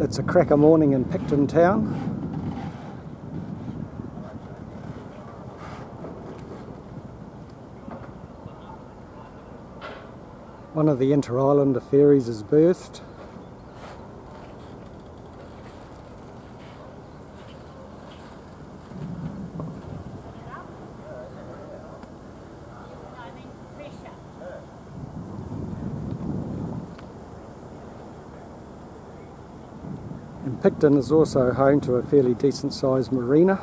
It's a cracker morning in Picton town. One of the inter-islander ferries is berthed. And Picton is also home to a fairly decent sized marina.